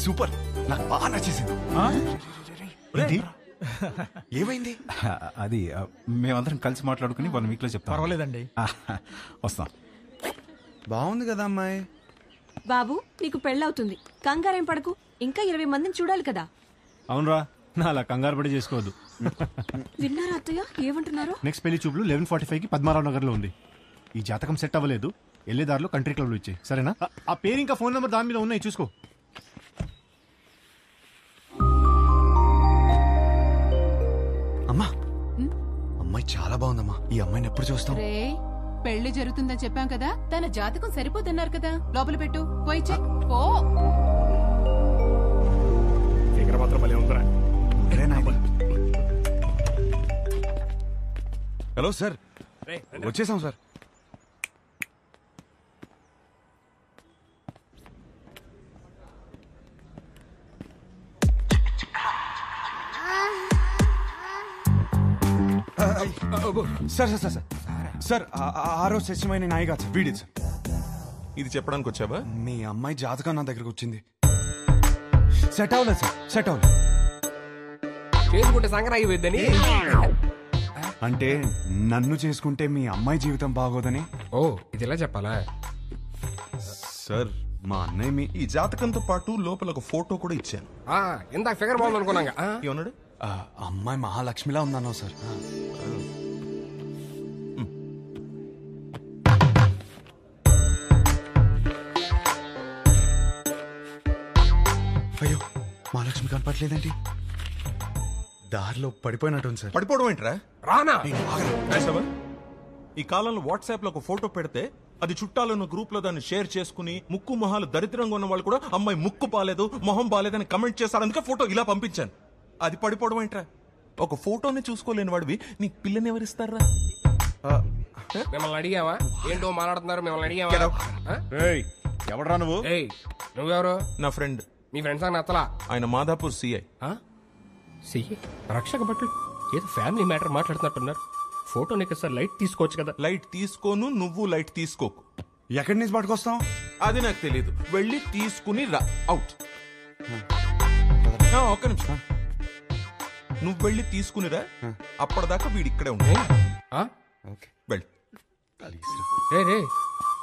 Super. నాకు బాగా నచ్చేసింది. ఏంటి? ఏమైంది? అది ఆ, మేమందరం కలిసి మాట్లాడుకుని వన్ వీక్లో చెప్తాం. పర్వాలేదండి. ఆ, వస్తాం. బాగుంది కదా అమ్మాయి. బాబు నీకు పెళ్ళవుతుంది. కంగారేం పడకు. ఇంకా ఇరవై మందిని చూడాలి కదా. అవునరా నా అలా కంగారు పడి చేసుకోవద్దు. విన్నారా అత్తయ్య? ఏమంటున్నారు? నెక్స్ట్ పెళ్ళి చూపులు లెవెన్ ఫార్టీ ఫైవ్కి పద్మారావు నగర్లో ఉంది. ఈ జాతకం సెట్ అవ్వలేదు. వెళ్ళే దారిలో కంట్రీ క్లబ్లో ఇచ్చే సరేనా? ఆ- ఆ పేరు ఇంకా ఫోన్ నెంబర్ దాని మీద ఉన్నాయి. చూసుకో. అమ్మాయి చాలా బాగుందమ్మా. ఈ అమ్మాయిని ఎప్పుడు చూస్తాం? రే పెళ్ళి జరుగుతుందని చెప్పాం కదా తన జాతకం సరిపోతున్నారు కదా. లోపల పెట్టు. పోయి చెక్. పో. ఒరే నాయనా. Hello sir. వచ్చేసాం sir. Sir sir sir sir sir ఆ- ఆ- ఆరో శశిమైన నాయిగా సార్ వీడి సార్. ఇది చెప్పడానికి వచ్చావా? మీ అమ్మాయి జాతకం నా దగ్గరకు వచ్చింది. సెట్ అవ్వలేదు సార్ సెట్ అవ్వలేదు. చేసుకుంటే సంక్రాంతి అయిపోద్దని అంటే నన్ను చేసుకుంటే మీ అమ్మాయి జీవితం బాగోదని? ఓ ఇది ఇలా చెప్పాలా? సార్ మా అన్నయ్య మీ ఈ జాతకంతో పాటు లోపల ఒక ఫోటో కూడా ఇచ్చాను. ఆ, ఇందాక ఫిగర్ బాగుంది అనుకున్నాగా ఏమన్నాడు అమ్మాయి మహాలక్ష్మిలా ఉందన్నావు సార్. మహాలక్ష్మి కనపట్లేదేంటి దారిలో పడిపోయినట్టుంది సార్. పడిపోవడం ఏంట్రా? రానా? ఈ కాలంలో వాట్సాప్లో ఒక ఫోటో పెడితే అది చుట్టాలను గ్రూప్లో దాన్ని షేర్ చేసుకుని ముక్కు మొహాలు దరిద్రంగా ఉన్న వాళ్ళు కూడా అమ్మాయి ముక్కు బాలేదు మొహం బాలేదని కమెంట్ చేశారు అందుకే ఫోటో ఇలా పంపించాను. అది పడిపోవడం ఏంట్రా? ఒక ఫోటోని చూసుకోలేని వాడివి నీకు పిల్లని ఎవరిస్తారా? మిమ్మల్ని అడిగావా? ఏంటో మాట్లాడుతున్నారు మిమ్మల్ని అడిగావా? ఎవడరా నువ్వు? ఏయ్ నువ్వెవరు? నా ఫ్రెండ్. మీ ఫ్రెండ్స్ అని నచ్చలా ఆయన మాధాపూర్ సిఐ సియ్యి రక్షక బట్టలు ఏదో ఫ్యామిలీ మ్యాటర్ మాట్లాడుతున్నట్టున్నారు. ఫోటో నీకు సార్ లైట్ తీసుకోవచ్చు కదా. లైట్ తీసుకోను నువ్వు లైట్ తీసుకోకు. ఎక్కడి నుంచి పట్టుకొస్తాం అది నాకు తెలియదు వెళ్ళి తీసుకుని రా. అవుట్ ఒక్క నిమిషం. నువ్వు వెళ్ళి తీసుకునిరా అప్పటిదాకా వీడి ఇక్కడే ఉంటాయి ఆ? వెళ్ళి. రే రే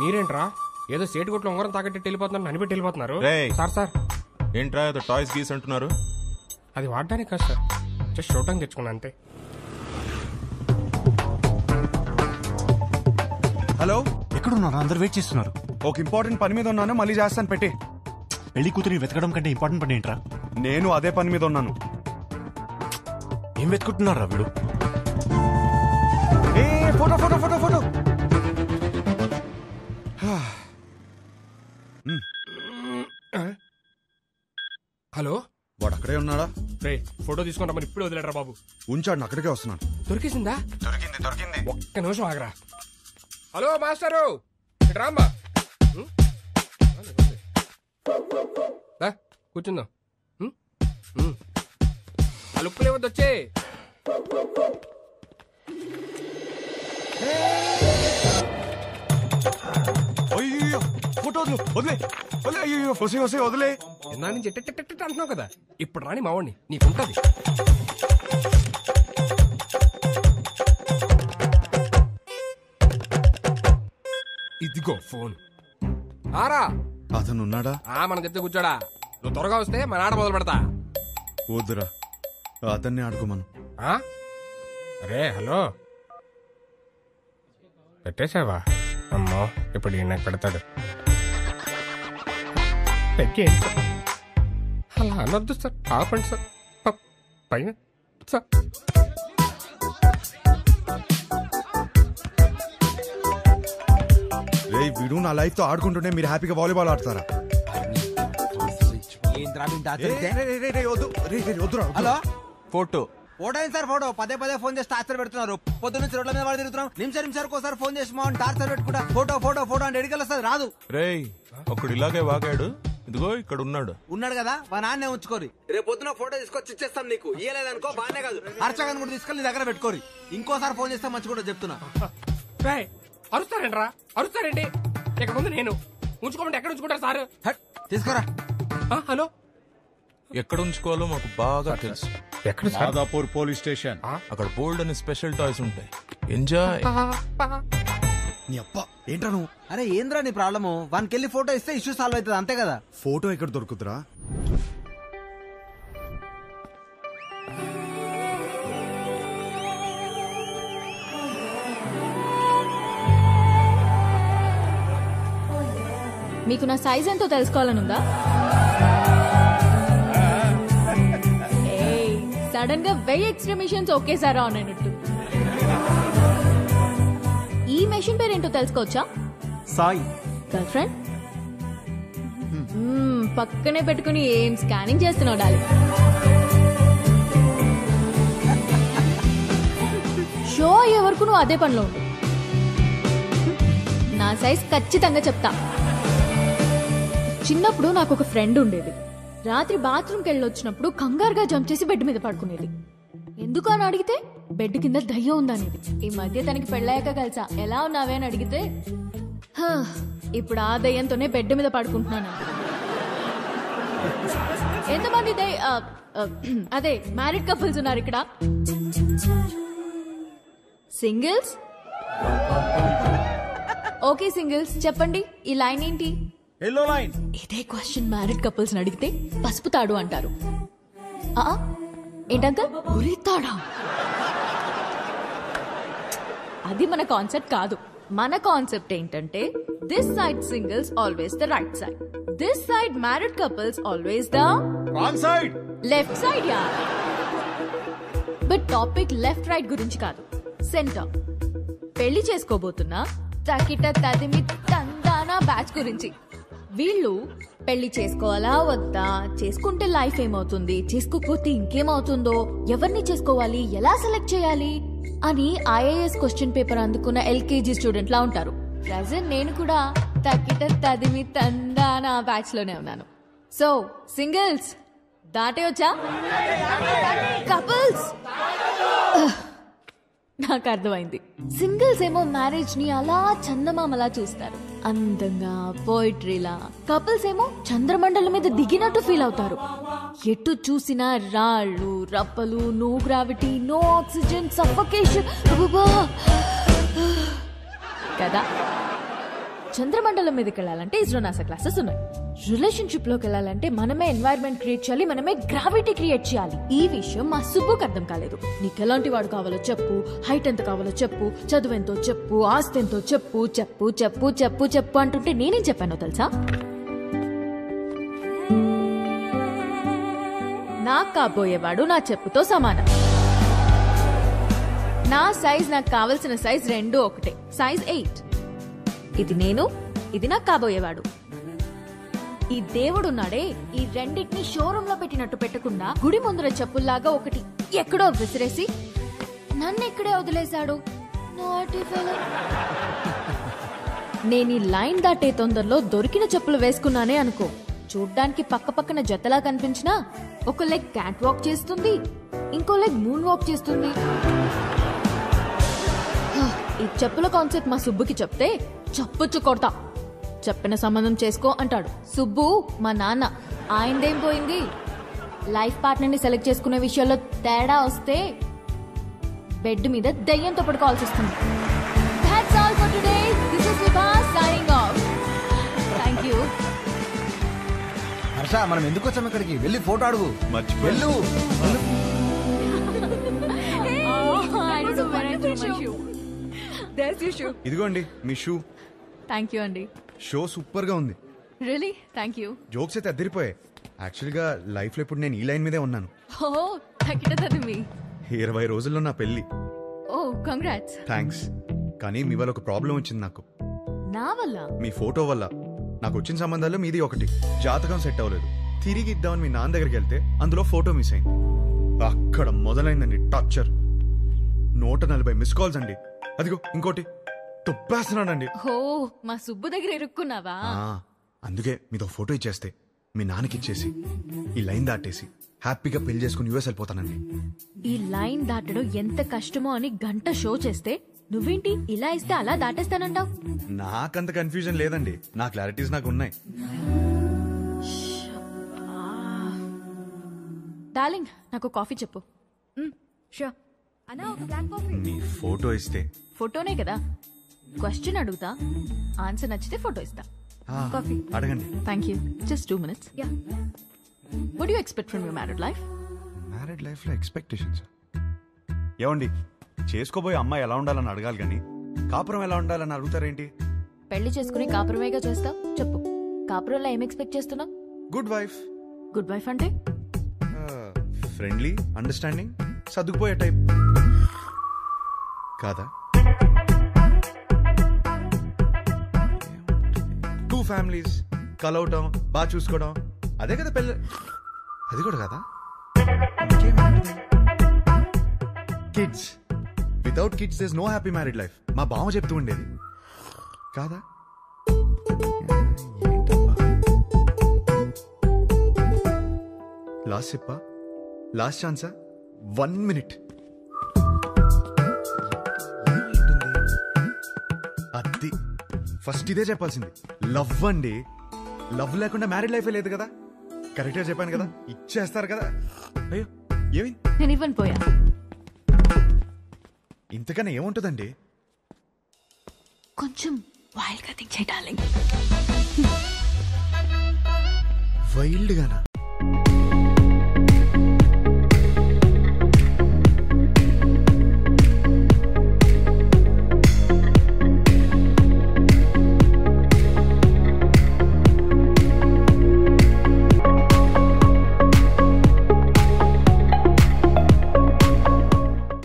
మీరేంట్రా? ఏదో సేటు కొట్లు ఉంగరం తాకట్టి వెళ్ళిపోతున్నారు అనిపెట్టి వెళ్ళిపోతున్నారు. రేయ్. Sir sir. ఏంట్రా ఏదో టాయ్స్ గీస్ అంటున్నారు? అది వాడడానికి కాదు సార్. జస్ట్ చూడటానికి తెచ్చుకున్నా అంతే. హలో? ఎక్కడున్నారు? అందరు వెయిట్ చేస్తున్నారు. ఒక ఇంపార్టెంట్ పని మీద ఉన్నాను మళ్ళీ చేస్తాను పెట్టి. పెళ్ళి కూతురి వెతకడం కంటే ఇంపార్టెంట్ పని ఏంట్రా? నేను అదే పని మీద ఉన్నాను. ఏం వెతుకుంటున్నారా వీడు? ఏ photo photo photo photo. Hello? వాడు అక్కడే ఉన్నాడా? రే ఫోటో తీసుకుంటా మరి ఇప్పుడు వదిలేడరా బాబు. ఉంచాడు అక్కడికే వస్తున్నాను దొరికేసిందా? దొరికింది దొరికింది. ఒక్క నిమిషం ఆగరా. Hello master! రామ్మా. కూర్చుందాం. ఉం? ఉం. వదిలే వదిలే. వదిలే. అయ్యో వసే వసే వదిలే. ఇందా నుంచి అంటున్నావు కదా. ఇప్పుడు రాని మావాడిని నీకుంటది ఇదిగో ఫోన్. ఆరా. అతను ఉన్నాడా ఆ మనం చెప్తే కూర్చోడా. నువ్వు త్వరగా వస్తే మన ఆడ మొదలు పెడతా. వద్దురా. అతన్ని ఆడుకోమను. ఆ? అరే హలో. పెట్టేశావా? అమ్మో ఇప్పుడు ఈయన నాకు పెడతాడు. పెట్టేయండి సార్. అలా అనొద్దు సార్ ఆపండి సార్. పైన. సార్. రే వీడు నా లైఫ్తో ఆడుకుంటుంటే మీరు హ్యాపీగా వాలీబాల్ ఆడతారా? హలో? ఫోటో. ఫోటో ఏంటి సార్ ఫోటో? పదే పదే ఫోన్ చేసి టార్చర్ పెడుతున్నారు. పొద్దు నుంచి రోడ్ల మీద వాడు తిరుగుతున్నాం. నిమిషం నిమిషానికి ఒకసారి ఫోన్ చేసి మా టార్చర్ పెట్టుకుంటా. ఫోటో ఫోటో ఫోటో అంటే ఎడికి వస్తుంది రాదు. రేయ్ ఒకడు ఇలాగే వాగాడు. ఇదిగో ఇక్కడ ఉన్నాడు. ఉన్నాడు కదా? మా నాన్నే ఉంచుకోరి. రేపు పొద్దున ఫోటో తీసుకొచ్చి ఇచ్చేస్తాం నీకు. ఇయ్యలేదనుకో బానే కాదు. హర్షగాన్ని కూడా తీసుకెళ్ళి నీ దగ్గర పెట్టుకోరి. ఇంకోసారి ఫోన్ చేస్తే మంచి కూడా చెప్తున్నా. రేయ్, అరుస్తారేంట్రా? అరుస్తారేంటి? ఇక ముందు నేను. ఉంచుకోమంటే ఎక్కడ ఉంచుకుంటారు సార్? హట్, తీసుకోరా. ఆ, హలో? ఎక్కడ ఉంచుకోవాలో మాకు బాగా తెలుసు. ఎక్కడ సార్? Madhapur police station. అక్కడ బోల్డ్ అని స్పెషల్ టాయ్స్ ఉంటాయి. ఎంజాయ్. నీ అప్ప ఏంట్రా నువ్వు? అరే ఏంద్రా నీ ప్రాబ్లము? వానికి వెళ్ళి ఫోటో ఇస్తే ఇష్యూ సాల్వ్ అవుతుంది అంతే కదా? ఫోటో ఎక్కడ దొరుకుతురా? మీకు నా సైజ్ ఎంతో తెలుసుకోవాలనుందా? సడన్గా వెయ్యి ఎక్స్ట్రా మిషన్స్ ఒకేసారి ఆన్ అయినట్టు. ఈ మెషిన్ పేరు ఏంటో తెలుసుకోవచ్చా? సాయి. గర్ల్ ఫ్రెండ్ పక్కనే పెట్టుకుని ఏం స్కానింగ్ చేస్తున్నావు డాలి షో అయ్యే వరకు నువ్వు అదే పనిలో ఉండు. నా సైజ్ ఖచ్చితంగా చెప్తా. చిన్నప్పుడు నాకు ఒక ఫ్రెండ్ ఉండేది. రాత్రి బాత్రూమ్కి వెళ్ళి వచ్చినప్పుడు కంగారుగా జంప్ చేసి బెడ్ మీద పడుకునేది. ఎందుకు అని అడిగితే బెడ్ కింద దయ్యం ఉందనేది. ఈ మధ్య తనకి పెళ్ళాక కలిసా. ఎలా ఉన్నావే అని అడిగితే "హా, ఇప్పుడు ఆ దయ్యంతోనే బెడ్ మీద పడుకుంటున్నాను. ఎంతమంది ఆ, ఆ, అదే మ్యారీడ్ కపుల్స్ ఉన్నారు ఇక్కడ. సింగిల్స్? Okay singles. చెప్పండి ఈ లైన్ ఏంటి? ఎల్లో లైన్ ఇదే క్వశ్చన్ మ్యారీడ్ కపుల్స్ అడిగితే పసుపు తాడు అంటారు. ఆ, ఏంటంకల్ ఉరి తాడా అది మన కాన్సెప్ట్ కాదు. మన కాన్సెప్ట్ ఏంటంటే this side singles always the right side this side married couples always the wrong side left side yeah but topic left right గురించి కాదు. సెంటర్ పెళ్ళి చేసుకోబోతున్నా తకిట తదిమి తందానా బ్యాచ్ గురించి. వీళ్ళు పెళ్ళి చేసుకోవాలా వద్దా? చేసుకుంటే లైఫ్ ఏమవుతుంది? చేసుకోకపోతే ఇంకేమవుతుందో? ఎవరిని చేసుకోవాలి? ఎలా సెలెక్ట్ చేయాలి? అని ఐఏఎస్ క్వశ్చన్ పేపర్ అందుకున్న ఎల్కేజీ స్టూడెంట్ లా ఉంటారు. ప్రజెంట్ నేను కూడా తగ్గిట తదిమి తందానా బ్యాచ్లోనే ఉన్నాను. సో సింగిల్స్ దాటే వచ్చా కపుల్స్ నాకు అర్థమైంది సింగిల్స్ ఏమో మ్యారేజ్ని అలా చందమామలా చూస్తారు. అందంగా పోయిట్రీలా కపుల్స్ ఏమో చంద్రమండలం మీద దిగినట్టు ఫీల్ అవుతారు. ఎటు చూసినా రాళ్ళు రప్పలు no gravity no oxygen suffocation కదా? చంద్రమండలం మీదకి వెళ్ళాలంటే ఇస్రో నాసా క్లాసెస్ ఉన్నాయి. రిలేషన్షిప్లోకి వెళ్ళాలంటే మనమే ఎన్వైర్న్మెంట్ క్రియేట్ చేయాలి మనమే గ్రావిటీ క్రియేట్ చేయాలి. ఈ విషయం మా సుబ్బుకి అర్థం కాలేదు. నీకు ఎలాంటి వాడు కావాలో చెప్పు హైట్ ఎంత కావాలో చెప్పు చదువు ఎంతో చెప్పు ఆస్తి ఎంతో చెప్పు చెప్పు చెప్పు చెప్పు చెప్పు అంటుంటే నేనేం చెప్పానో తెలుసా? నాకు కాబోయేవాడు నా చెప్పుతో సమానం. నా సైజ్ నాకు కావలసిన సైజ్ రెండు ఒకటే. సైజ్ ఎయిట్ ఇది నేను ఇది నాకు కాబోయేవాడు. ఈ దేవుడున్నాడే ఈ రెండింటిని షోరూమ్లో పెట్టినట్టు పెట్టకుండా గుడి ముందర చెప్పుల్లాగా ఒకటి ఎక్కడో విసిరేసి నన్ను ఇక్కడే వదిలేశాడు నేను ఈ లైన్ దాటే తొందరలో దొరికిన చెప్పులు వేసుకున్నానే అనుకో. చూడ్డానికి పక్క పక్కన జతలా కనిపించినా ఒక లెగ్ క్యాట్ వాక్ చేస్తుంది ఇంకో లెగ్ మూన్ వాక్ చేస్తుంది. ఈ చెప్పుల కాన్సెప్ట్ మా సుబ్బుకి చెప్తే చప్పుచ్చు కొడతా. చెప్పిన సంబంధం చేసుకో అంటాడు. సుబ్బు మా నాన్న ఆయనదేం పోయింది? లైఫ్ పార్ట్నర్ని సెలెక్ట్ చేసుకునే విషయాల్లో తేడా వస్తే బెడ్ మీద దయ్యంతో పడుకోవాల్సి వస్తుంది. That's all for today. This is Vibha signing off. Thank you. Harsha మనం ఎందుకు వచ్చాం ఇక్కడికి? వెళ్ళి ఫోటో అడుగు. మర్చిపోయా. వెళ్ళు. I don't know Shoe. ఇదిగోండి మీ shoe. Thank you, Andy. Show సూపర్గా ఉంది. Really? Thank you. జోక్స్ అయితే అద్దరిపోయాయి. యాక్చువల్గా లైఫ్లో ఇప్పుడు నేను ఈ లైన్ మీదే ఉన్నాను. Oh, తగ్గిటది మీ. ఇరవై రోజుల్లో నా పెళ్ళి Oh, congrats. థ్యాంక్స్ కానీ మీ వల్ల ఒక ప్రాబ్లం వచ్చింది నాకు. నా వల్ల? మీ ఫోటో వల్ల. నాకు వచ్చిన సంబంధాల్లో మీది ఒకటి. జాతకం సెట్ అవ్వలేదు. తిరిగి ఇద్దామని మీ నాన్న దగ్గరికి వెళ్తే అందులో ఫోటో మిస్ అయింది. అక్కడ మొదలైందండి టార్చర్. నూట నలభై మిస్ కాల్స్ అండి. అదిగో ఇంకోటి. తుప్పేస్తున్నాడండి. ఓ మా సుబ్బు దగ్గర ఇరుక్కున్నావా? ఆ, అందుకే మీతో ఫోటో ఇచ్చేస్తే మీ నాన్నకి ఇచ్చేసి ఈ లైన్ దాటేసి హ్యాపీగా పెళ్ళి చేసుకుని యూఎస్ వెళ్ళిపోతానండి. ఈ లైన్ దాటడం ఎంత కష్టమో అని గంట షో చేస్తే నువ్వేంటి ఇలా ఇస్తే అలా దాటేస్తానంటావు? నాకంత కన్ఫ్యూజన్ లేదండి. నా క్లారిటీస్ నాకు ఉన్నాయి. డార్లింగ్ నాకు కాఫీ చెప్పు. షూర్ అన్నా ఒక బ్లాక్ కాఫీ. నీ ఫోటో ఇస్తే ఫోటోనే కదా. క్వశ్చన్ అడుగుతా ఆన్సర్ నచ్చితే ఫోటో ఇస్తా. కాఫీ అడగండి. Thank you just two minutes yeah would you expect from you married life married లైఫ్లో ఎక్స్పెక్టేషన్స్ ఏమండి చేసుకోబోయే అమ్మాయి ఎలా ఉండాలని అడగాలి కానీ కాపురం ఎలా ఉండాలని అడుగుతారేంటి? పెళ్ళి చేసుకుని కాపురమేగా చేస్తావు? చెప్పు. కాపురంలో ఏం ఎక్స్పెక్ట్ చేస్తున్నావు? గుడ్ వైఫ్ గుడ్ వైఫ్ అంటే? ఫ్రెండ్లీ అండర్స్టాండింగ్ సర్దుకుపోయే టైప్ కాదా? టూ ఫ్యామిలీస్ కలవటం బాగా చూసుకోవడం. అదే కదా పెళ్ళి. అది కూడా కదా? Kids without kids there's no happy married life మా బావ చెప్తూ ఉండేది. కాదా? లాస్ట్ చెప్పా? లాస్ట్ ఛాన్సా? వన్ మినిట్ ఫస్ట్ ఇదే చెప్పాల్సింది. లవ్ అండి. లవ్ లేకుండా మ్యారీడ్ లైఫే లేదు కదా. కరెక్ట్గా చెప్పాను కదా. ఇచ్చేస్తారు కదా. అయ్యో ఏమి? నేను ఇవ్వను పోయా. ఇంతకన్నా ఏముంటుందండి? కొంచెం వైల్డ్గా థింక్ వైల్డ్ గానా